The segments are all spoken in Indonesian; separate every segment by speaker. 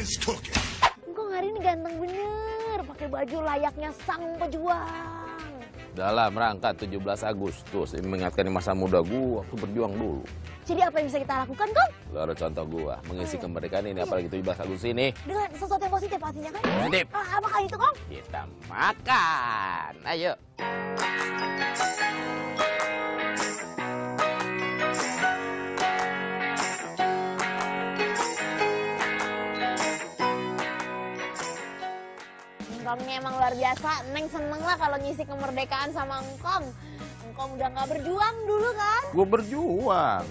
Speaker 1: is cooking. Engkong hari ini ganteng bener, pakai baju layaknya sang pejuang.
Speaker 2: Dalam rangka 17 Agustus, ini mengingatkan masa muda gua waktu berjuang dulu.
Speaker 1: Jadi apa yang bisa kita lakukan, Kong?
Speaker 2: Lu ada contoh gua, mengisi
Speaker 1: oh,
Speaker 2: kemerdekaan ini, apalagi 17 Agustus ini.
Speaker 1: Dengan sesuatu yang positif pastinya, kan?
Speaker 2: Positif.
Speaker 1: apa apakah itu, Kong?
Speaker 2: Kita makan. Ayo.
Speaker 1: Engkongnya emang luar biasa. Neng seneng lah kalau ngisi kemerdekaan sama Engkong. Engkong udah nggak berjuang dulu kan?
Speaker 2: Gua berjuang.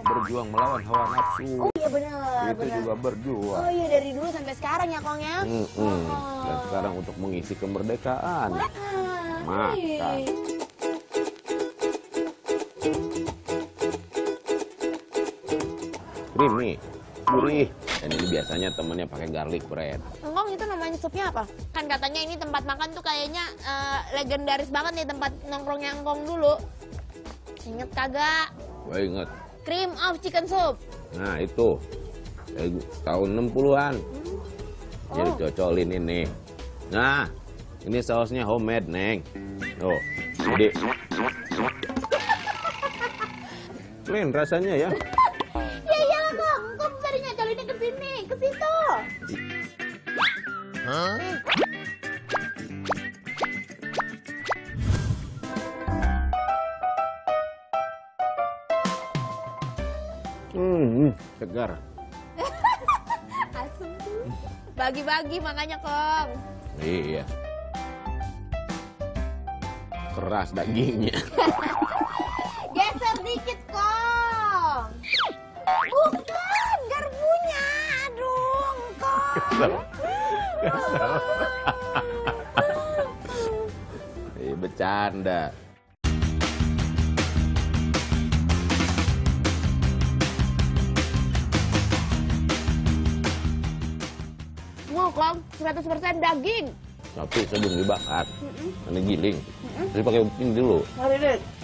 Speaker 2: Berjuang melawan hawa nafsu.
Speaker 1: Oh iya benar.
Speaker 2: Itu
Speaker 1: benar.
Speaker 2: juga berjuang.
Speaker 1: Oh iya dari dulu sampai sekarang ya Kong ya.
Speaker 2: Mm-mm.
Speaker 1: Oh.
Speaker 2: Dan sekarang untuk mengisi kemerdekaan.
Speaker 1: Ah,
Speaker 2: Makan. Biasanya temennya pakai garlic bread.
Speaker 1: Engkong itu namanya supnya apa? Kan katanya ini tempat makan tuh kayaknya eh, legendaris banget nih tempat nongkrongnya Engkong dulu. Ingat kagak?
Speaker 2: Gue inget.
Speaker 1: Cream of chicken soup.
Speaker 2: Nah itu. Dari tahun 60-an. Jadi
Speaker 1: Oh.
Speaker 2: cocolin ini. Nah, ini sausnya homemade, Neng. Tuh, jadi... Clean rasanya ya.
Speaker 1: Ya
Speaker 2: Hmm, segar.
Speaker 1: Asem tuh. Bagi-bagi makanya Kong.
Speaker 2: Iya. Keras dagingnya.
Speaker 1: Geser dikit Kong.
Speaker 2: Bercanda.
Speaker 1: Mau Kong, 100% daging.
Speaker 2: Tapi sebelum dibakar, ini giling. Jadi pakai ini dulu.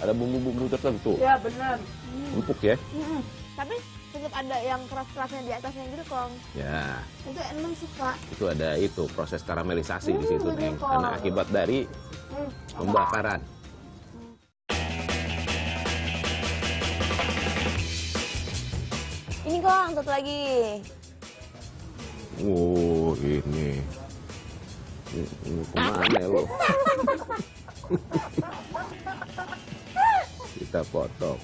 Speaker 2: Ada bumbu-bumbu tertentu.
Speaker 1: Ya benar.
Speaker 2: Empuk ya.
Speaker 1: Tapi tetap ada yang keras-kerasnya di atasnya gitu Kong.
Speaker 2: Ya,
Speaker 1: Itu emang suka.
Speaker 2: itu ada itu proses karamelisasi di
Speaker 1: Hmm,
Speaker 2: situ,
Speaker 1: betul,
Speaker 2: Neng.
Speaker 1: Kong.
Speaker 2: Karena akibat dari
Speaker 1: Hmm.
Speaker 2: pembakaran.
Speaker 1: Ini Kong, satu lagi.
Speaker 2: Oh, ini ke mana ya lo? Kita potong.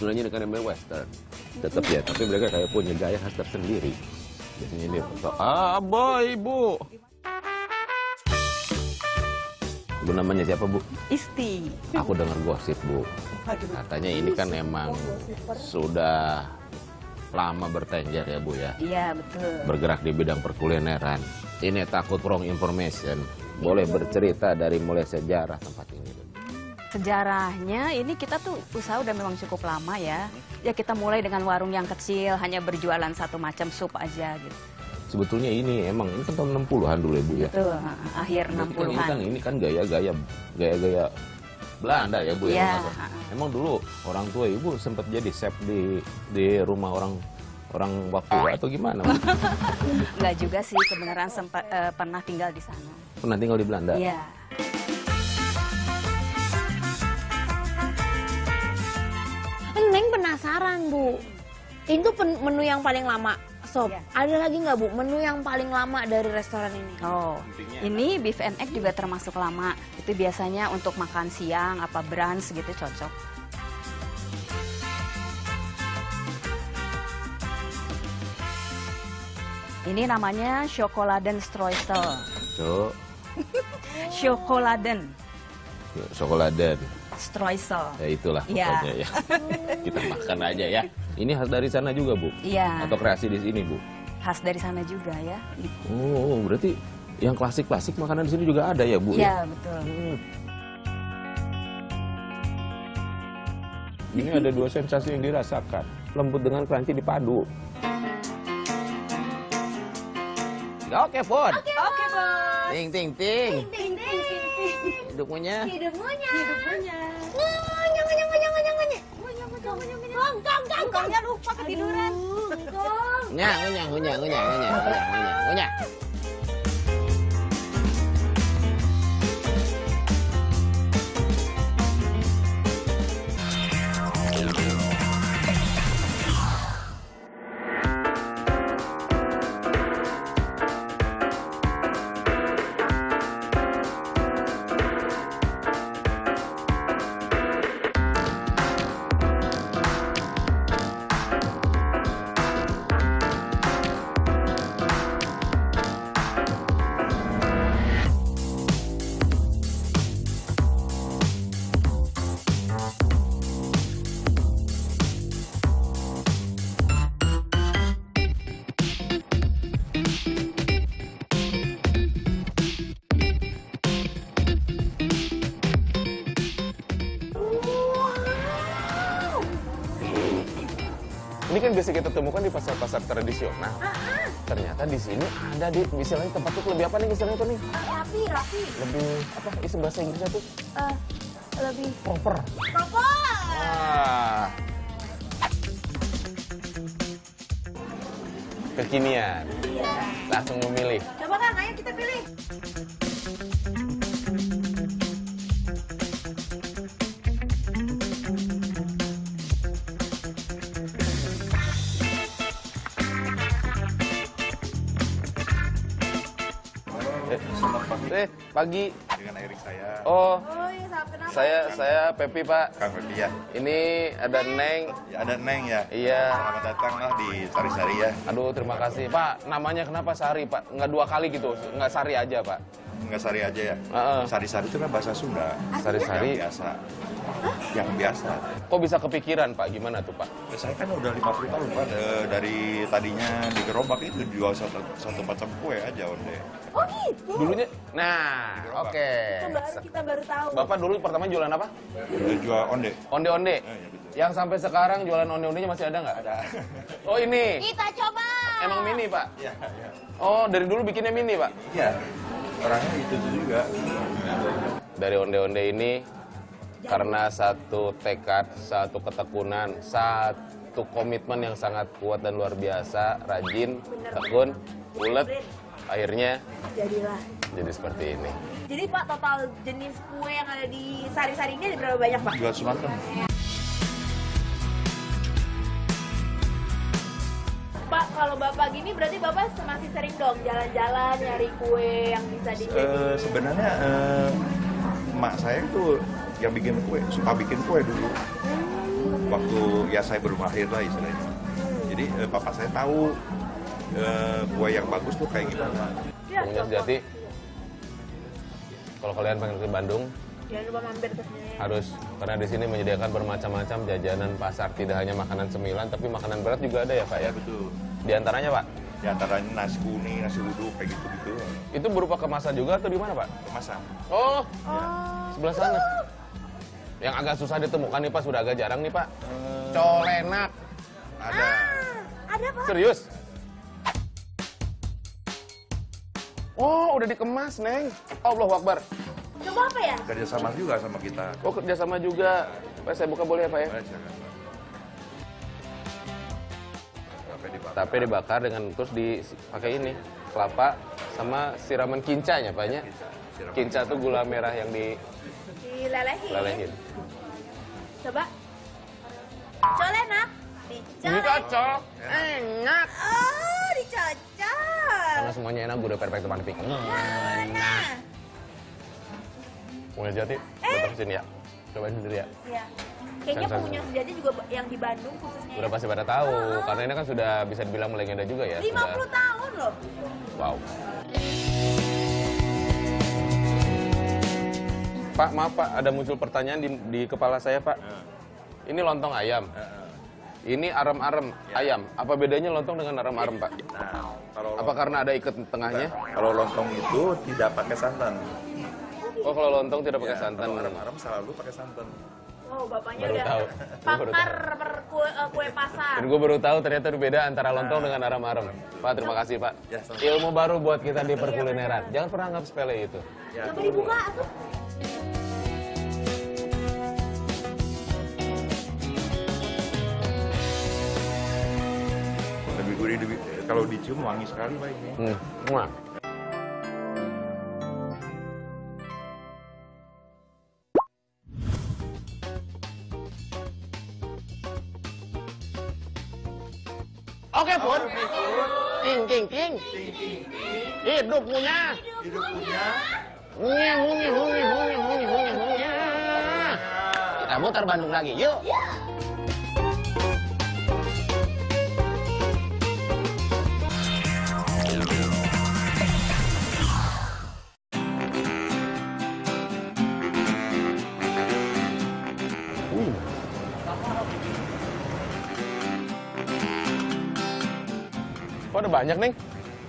Speaker 2: Ini kan namanya western. Tetap ya, tapi mereka kayak punya gaya khas tersendiri. Biasanya dia foto. Ah, boy, ibu. Ibu namanya siapa, Bu?
Speaker 3: Isti.
Speaker 2: Aku dengar gosip, Bu. Katanya ini kan emang sudah lama bertengger ya, Bu ya.
Speaker 3: Iya betul.
Speaker 2: Bergerak di bidang perkulineran. Ini takut wrong information. Boleh bercerita dari mulai sejarah tempat ini. Bu.
Speaker 3: Sejarahnya ini kita tuh usaha udah memang cukup lama ya. Ya kita mulai dengan warung yang kecil, hanya berjualan satu macam sup aja gitu.
Speaker 2: Sebetulnya ini emang ini kan tahun 60-an dulu ya, Bu ya.
Speaker 3: Betul, akhir
Speaker 2: Berarti kan ini
Speaker 3: 60-an.
Speaker 2: kan ini kan gaya-gaya gaya-gaya Belanda ya, Bu ya. Mas? Emang dulu orang tua Ibu sempat jadi chef di di rumah orang orang Papua atau gimana?
Speaker 3: Enggak juga sih, kebenaran sempat eh, pernah tinggal di sana.
Speaker 2: Pernah tinggal di Belanda?
Speaker 3: Iya.
Speaker 1: Penasaran Bu. Itu menu yang paling lama sop.
Speaker 3: Iya.
Speaker 1: Ada lagi nggak Bu menu yang paling lama dari restoran ini?
Speaker 3: Oh, ini beef and egg juga termasuk lama. Itu biasanya untuk makan siang, apa brunch gitu cocok. Ini namanya Schokoladen Streusel.
Speaker 2: So,
Speaker 3: Schokoladen
Speaker 2: Schokoladen.
Speaker 3: Streusel.
Speaker 2: Ya itulah
Speaker 3: Iya.
Speaker 2: pokoknya ya. Kita makan aja ya. Ini khas dari sana juga, Bu?
Speaker 3: Iya,
Speaker 2: Atau kreasi di sini, Bu?
Speaker 3: khas dari sana juga ya.
Speaker 2: Oh, berarti yang klasik-klasik makanan di sini juga ada ya, Bu?
Speaker 3: Iya, betul.
Speaker 2: Hmm. Ini ada dua sensasi yang dirasakan. Lembut dengan crunchy dipadu. Oke, Pon.
Speaker 3: Oke, Bos.
Speaker 2: Ting, ting, ting.
Speaker 1: Ting ting ting ting.
Speaker 2: Hidupnya.
Speaker 1: Hidupnya.
Speaker 3: Hidupnya.
Speaker 1: Nganyang nganyang nganyang nganyang nganyang. Nganyang nganyang nganyang nganyang.
Speaker 4: Kong, Kong,
Speaker 3: Kongnya lupa ketiduran.
Speaker 4: Kong.
Speaker 2: Ngunyah, ngunyah, ngunyah, ngunyah, ngunyah, ngunyah, ngunyah, ngunyah. Ini kan biasa kita temukan di pasar-pasar tradisional. Ternyata di sini ada di misalnya tempat tuh lebih apa nih misalnya tuh nih?
Speaker 4: Rapi, rapi.
Speaker 2: Lebih apa? Isi bahasa Inggrisnya tuh
Speaker 4: Eh, lebih
Speaker 2: proper.
Speaker 4: proper.
Speaker 2: Wah. Kekinian.
Speaker 4: Iya.
Speaker 2: Langsung memilih.
Speaker 4: Coba Kang, ayo kita pilih.
Speaker 2: Eh, eh, pagi.
Speaker 5: dengan Erik saya
Speaker 2: Oh,
Speaker 4: Oh, iya,
Speaker 2: saya saya Pepi, Pak.
Speaker 5: Kang Febi ya.
Speaker 2: Ini ada Neng.
Speaker 5: Ya, ada Neng ya.
Speaker 2: Iya.
Speaker 5: Selamat datang lah di Sari-Sari ya.
Speaker 2: Aduh, terima kasih. Pak, namanya kenapa Sari, Pak? Nggak dua kali gitu, nggak Sari aja, Pak.
Speaker 5: Enggak Sari aja ya.
Speaker 2: Heeh.
Speaker 5: Sari-sari itu kan bahasa Sunda.
Speaker 2: Sari-sari.
Speaker 5: Yang biasa. Yang biasa.
Speaker 2: Kok bisa kepikiran, Pak? Gimana tuh, Pak?
Speaker 5: Ya, saya kan udah 50 tahun Pak. Dari tadinya di gerobak itu jual satu, satu macam kue aja onde.
Speaker 4: Oh, gitu.
Speaker 2: Dulunya, nah, oke.
Speaker 4: Kita baru, kita baru tahu.
Speaker 2: Bapak dulu pertama jualan apa?
Speaker 5: Jual onde.
Speaker 2: Onde-onde.
Speaker 5: Eh, ya betul.
Speaker 2: Yang sampai sekarang jualan onde-ondenya masih ada nggak?
Speaker 5: Ada.
Speaker 2: Oh ini,
Speaker 4: Kita coba.
Speaker 2: emang mini, Pak?
Speaker 5: Iya, iya.
Speaker 2: Oh, dari dulu bikinnya mini, Pak?
Speaker 5: Iya. Orangnya itu juga.
Speaker 2: Dari onde-onde ini, karena satu tekad, satu ketekunan, satu komitmen yang sangat kuat dan luar biasa, rajin, tekun, ulet, akhirnya
Speaker 4: Jadilah.
Speaker 2: jadi seperti ini.
Speaker 4: Jadi Pak, total jenis kue yang ada di sari-sari ini ada berapa banyak Pak?
Speaker 5: Jual semacam.
Speaker 4: Pak, kalau Bapak gini berarti Bapak masih sering dong jalan-jalan nyari kue yang bisa
Speaker 5: Eh,
Speaker 4: dijadiin.
Speaker 5: sebenarnya eh, emak saya itu yang bikin kue, suka bikin kue dulu. Waktu ya saya belum lahir lah istilahnya. Jadi eh, papa saya tahu eh, kue yang bagus tuh kayak gimana.
Speaker 4: Ya,
Speaker 2: Punya sejati, kalau kalian pengen ke Bandung,
Speaker 4: Jangan lupa mampir ke sini.
Speaker 2: harus karena di sini menyediakan bermacam-macam jajanan pasar tidak hanya makanan cemilan tapi makanan berat juga ada ya pak ya
Speaker 5: betul.
Speaker 2: di antaranya pak
Speaker 5: Di antaranya nasi kuning, nasi uduk kayak gitu-gitu.
Speaker 2: itu berupa kemasan juga atau di mana pak
Speaker 5: Kemasan.
Speaker 2: oh
Speaker 4: Oh.
Speaker 2: sebelah sana yang agak susah ditemukan nih pak sudah agak jarang nih pak
Speaker 5: Eh,
Speaker 2: colenak
Speaker 5: ada.
Speaker 4: Ada Pak.
Speaker 2: serius oh udah dikemas neng Allah Akbar
Speaker 4: Coba apa ya?
Speaker 5: Kerja sama juga sama kita.
Speaker 2: oh kerjasama juga pak saya buka boleh ya pak ya
Speaker 5: Boleh, silakan, Pak. Sampai dibakar.
Speaker 2: tapi dibakar dengan terus dipakai ini kelapa sama siraman kincanya pak ya kinca tuh gula merah yang
Speaker 4: Dilelehin.
Speaker 2: dilelehin
Speaker 4: Coba. Colenak.
Speaker 2: ini
Speaker 4: Dicolek.
Speaker 2: cocok enak
Speaker 4: Oh, dicocok.
Speaker 2: karena semuanya enak gue udah perfect teman pik
Speaker 4: Nah.
Speaker 2: mulai jati datang sini ya cobain sendiri ya
Speaker 4: Ya. Kayaknya punya sejati juga yang di Bandung khususnya.
Speaker 2: udah
Speaker 4: ya.
Speaker 2: pasti pada tahu karena ini kan sudah bisa dibilang legenda juga ya
Speaker 4: 50
Speaker 2: sudah
Speaker 4: tahun loh.
Speaker 2: wow Pak maaf Pak ada muncul pertanyaan di, di kepala saya Pak ini lontong ayam ini arem-arem ayam apa bedanya lontong dengan arem-arem Pak
Speaker 5: Nah, kalau
Speaker 2: apa karena ada ikat tengahnya
Speaker 5: kalau lontong itu tidak pakai santan.
Speaker 2: oh kalau lontong tidak pakai
Speaker 5: Ya,
Speaker 2: santan
Speaker 5: Kalau arem-arem selalu pakai santan.
Speaker 4: Oh, bapaknya
Speaker 2: Baru
Speaker 4: udah
Speaker 2: tahu.
Speaker 4: Pakar per kue, eh, kue pasar.
Speaker 2: Dan gue baru tahu ternyata beda antara lontong dengan arem-arem. Pak, terima kasih Pak.
Speaker 5: Ya.
Speaker 2: Ilmu baru buat kita di perkulineran. Jangan pernah anggap sepele itu.
Speaker 5: Ya,
Speaker 4: Coba dibuka tuh.
Speaker 5: Di- kalau dicium wangi sekali Pak ini.
Speaker 2: Hmm. Oke, Pun. King, king, king. Hidup punya.
Speaker 5: Hidup punya.
Speaker 2: Hunya, hunya, hunya, hunya, hunya, hunya, hunya. Kita muter Bandung lagi, yuk. Kok ada banyak, Neng?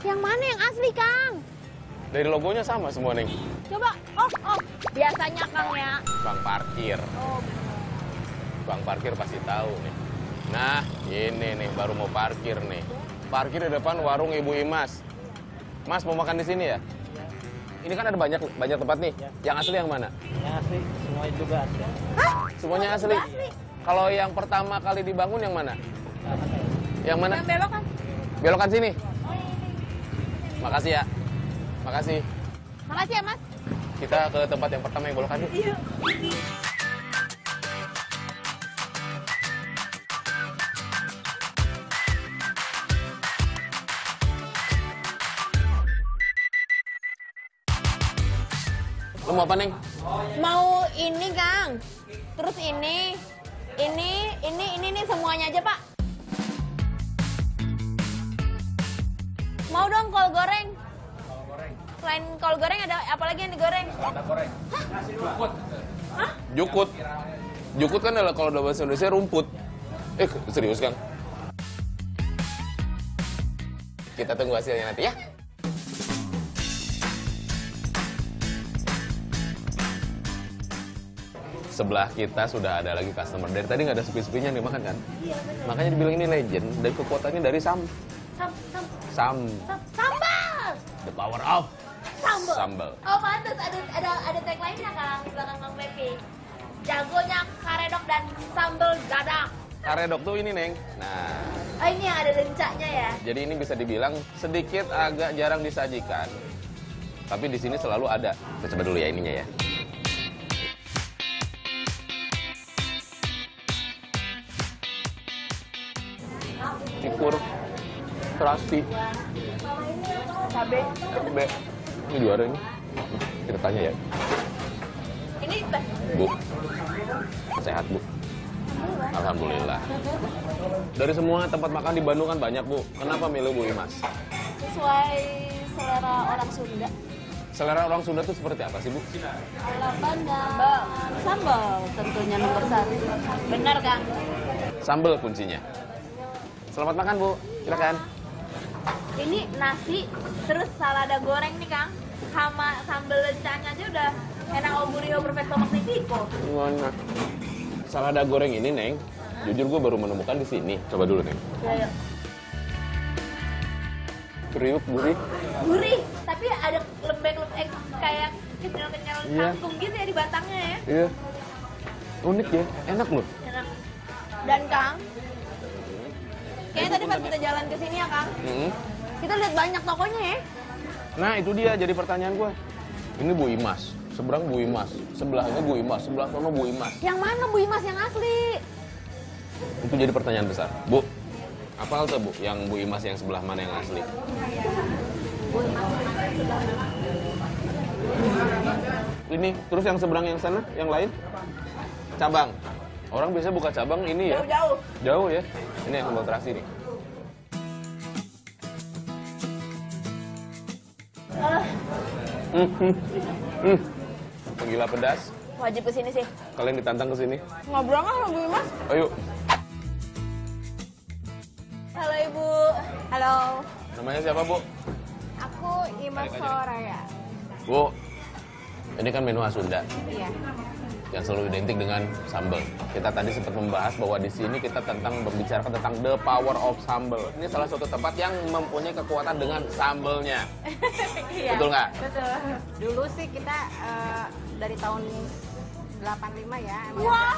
Speaker 4: Yang mana yang asli, Kang?
Speaker 2: Dari logonya sama semua, Neng.
Speaker 4: Coba. Oh, oh. Biasanya, Kang ya.
Speaker 2: Bang parkir.
Speaker 4: Oh,
Speaker 2: Bang parkir pasti tahu nih. Nah, ini nih baru mau parkir nih. Parkir di depan warung Ibu Imas. Mas mau makan di sini ya? Ini kan ada banyak banyak tempat nih. Yang asli yang mana?
Speaker 6: Yang asli semua juga ada.
Speaker 2: Semuanya asli. Kalau yang pertama kali dibangun yang mana? Yang mana?
Speaker 4: yang belok kan?
Speaker 2: Belokan sini. Makasih ya. Makasih.
Speaker 4: Makasih ya, Mas.
Speaker 2: Kita ke tempat yang pertama yang belokan yuk. Lu mau apa, Neng?
Speaker 4: Mau ini, Kang. Terus ini, ini, ini, ini nih semuanya aja, Pak. Mau dong kol goreng. Selain kol goreng ada apa lagi yang digoreng?
Speaker 2: Jukut. Jukut kan adalah kalau dalam bahasa Indonesia rumput. Eh, serius, Kang? Kita tunggu hasilnya nanti ya. Sebelah kita sudah ada lagi customer. Dari tadi nggak ada sepi-sepinya nih makan kan? Makanya dibilang ini legend dan kekuatannya dari Sam.
Speaker 4: Sam, sam,
Speaker 2: Sam.
Speaker 4: sam, sambal.
Speaker 2: The power of
Speaker 4: Sambal.
Speaker 2: sambal.
Speaker 4: Oh, pantas ada ada ada tagline-nya Kang di belakang Kang Pepi. Jagonya karedok dan sambal dadak.
Speaker 2: Karedok tuh ini, Neng. Nah,
Speaker 4: Oh, ini yang ada lencaknya ya.
Speaker 2: jadi ini bisa dibilang sedikit agak jarang disajikan. Tapi di sini selalu ada. Kita coba dulu ya ininya ya. Ikur, terasi,
Speaker 4: Cabe.
Speaker 2: cabe. Ini juara ini. Kita tanya ya.
Speaker 4: Ini
Speaker 2: Bu, sehat Bu? Alhamdulillah. Dari semua tempat makan di Bandung kan banyak Bu. Kenapa milih Bu Imas?
Speaker 4: sesuai selera orang Sunda.
Speaker 2: Selera orang Sunda tuh seperti apa sih Bu?
Speaker 4: Sambal. Sambal tentunya nomor satu. Benar Kang.
Speaker 2: Sambal kuncinya. Selamat makan Bu, silakan.
Speaker 4: Ini nasi terus salada goreng nih Kang. Sama sambal lencahnya aja udah enak oburio perfecto magnifico.
Speaker 2: Gimana? Salada goreng ini Neng, jujur gue baru menemukan di sini. Coba dulu Neng.
Speaker 4: Ya, ya.
Speaker 2: Kriuk, gurih.
Speaker 4: Gurih, tapi ada lembek-lembek kayak kenyal-kenyal
Speaker 2: Iya.
Speaker 4: kangkung gitu ya di batangnya ya.
Speaker 2: Iya. Unik ya, enak loh.
Speaker 4: Enak. Dan Kang, kayaknya tadi pas kita jalan ke sini ya Kang,
Speaker 2: Mm-mm.
Speaker 4: kita lihat banyak tokonya ya.
Speaker 2: Nah itu dia jadi pertanyaan gue. Ini Bu Imas, seberang Bu Imas, sebelahnya Bu Imas, sebelah sana Bu Imas.
Speaker 4: Yang mana Bu Imas yang asli?
Speaker 2: Itu jadi pertanyaan besar. Bu, apa halte Bu yang Bu Imas yang sebelah mana yang asli? Ini, terus yang seberang yang sana, yang lain? Cabang. Orang biasa buka cabang ini ya.
Speaker 4: Jauh-jauh.
Speaker 2: Jauh ya. Ini yang sambal terasi nih.
Speaker 4: Ah,
Speaker 2: Hmm, hmm, hmm. Penggila pedas.
Speaker 4: wajib ke sini sih.
Speaker 2: Kalian ditantang ke sini.
Speaker 4: Ngobrol nggak sama Bu Imas?
Speaker 2: Ayo.
Speaker 4: Halo Ibu. Halo.
Speaker 2: Namanya siapa, Bu?
Speaker 4: Aku Imas Soraya.
Speaker 2: Bu, ini kan menu khas Sunda
Speaker 4: Iya.
Speaker 2: Yang selalu identik dengan sambal. Kita tadi sempat membahas bahwa di sini kita tentang membicarakan tentang the power of sambal. Ini salah satu tempat yang mempunyai kekuatan dengan sambalnya.
Speaker 7: Iya.
Speaker 2: Betul nggak?
Speaker 7: Betul. Dulu sih kita eh, dari tahun 85 ya. emang
Speaker 4: Wah,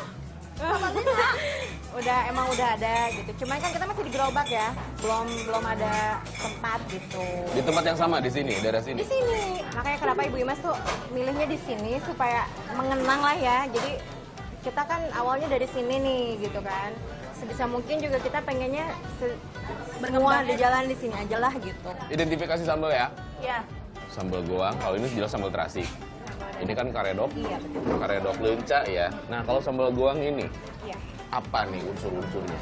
Speaker 7: udah emang udah ada gitu. Cuman kan kita masih di gerobak ya, belum belum ada tempat gitu.
Speaker 2: Di tempat yang sama di sini, daerah sini.
Speaker 7: Di sini, makanya kenapa Ibu Imas tuh milihnya di sini supaya mengenang lah ya. Jadi kita kan awalnya dari sini nih gitu kan. Sebisa mungkin juga kita pengennya se- semua di jalan di sini aja lah gitu.
Speaker 2: Identifikasi sambal ya.
Speaker 7: Iya.
Speaker 2: Sambal goang, kalau ini jelas sambal terasi. Ini kan karedok,
Speaker 7: Iya betul.
Speaker 2: karedok lenca ya. Nah kalau sambal goang ini,
Speaker 7: Iya.
Speaker 2: apa nih unsur-unsurnya?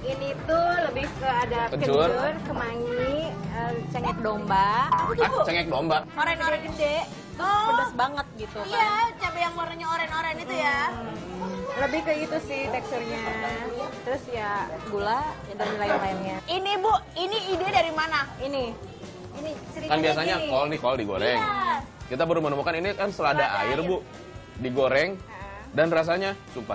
Speaker 7: Ini tuh lebih ke ada
Speaker 2: Kencur.
Speaker 7: kencur, kemangi, eh, cengek domba.
Speaker 2: Ah, cengek domba.
Speaker 7: Oren-oren gede. Terus pedas banget gitu kan.
Speaker 4: Iya, cabai yang warnanya oren-oren itu ya.
Speaker 7: Lebih ke itu sih teksturnya. Terus ya gula dan lain-lainnya.
Speaker 4: Ini Bu, ini ide dari mana?
Speaker 7: Ini. Ini
Speaker 2: Kan biasanya
Speaker 7: gini.
Speaker 2: kol nih, kol digoreng.
Speaker 4: Iya.
Speaker 2: Kita baru menemukan ini kan selada air, Bu. Digoreng dan rasanya sumpah.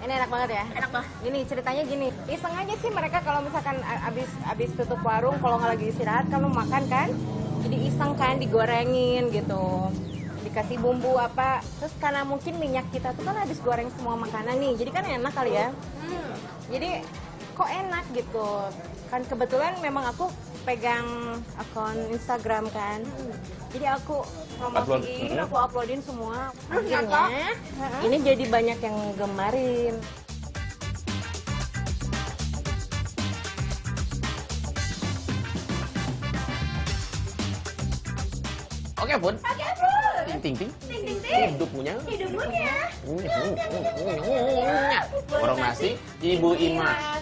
Speaker 7: Ini enak banget ya.
Speaker 4: Enak banget.
Speaker 7: Gini ceritanya gini, iseng aja sih mereka kalau misalkan abis abis tutup warung, kalau nggak lagi istirahat kan lu makan kan, jadi iseng kan digorengin gitu, dikasih bumbu apa, terus karena mungkin minyak kita tuh kan habis goreng semua makanan nih, jadi kan enak kali ya.
Speaker 4: Hmm.
Speaker 7: Jadi kok enak gitu, kan kebetulan memang aku pegang akun Instagram kan, jadi aku promosiin,
Speaker 2: Upload.
Speaker 7: aku uploadin semua.
Speaker 4: Terus
Speaker 7: Akhirnya ini jadi banyak yang gemarin.
Speaker 2: Oke, Bun.
Speaker 4: Oke, Bu.
Speaker 2: Ting ting ting.
Speaker 4: Ting ting ting.
Speaker 2: Hidup punya.
Speaker 4: Hidup punya.
Speaker 2: Warung nasi, Ibu Imas.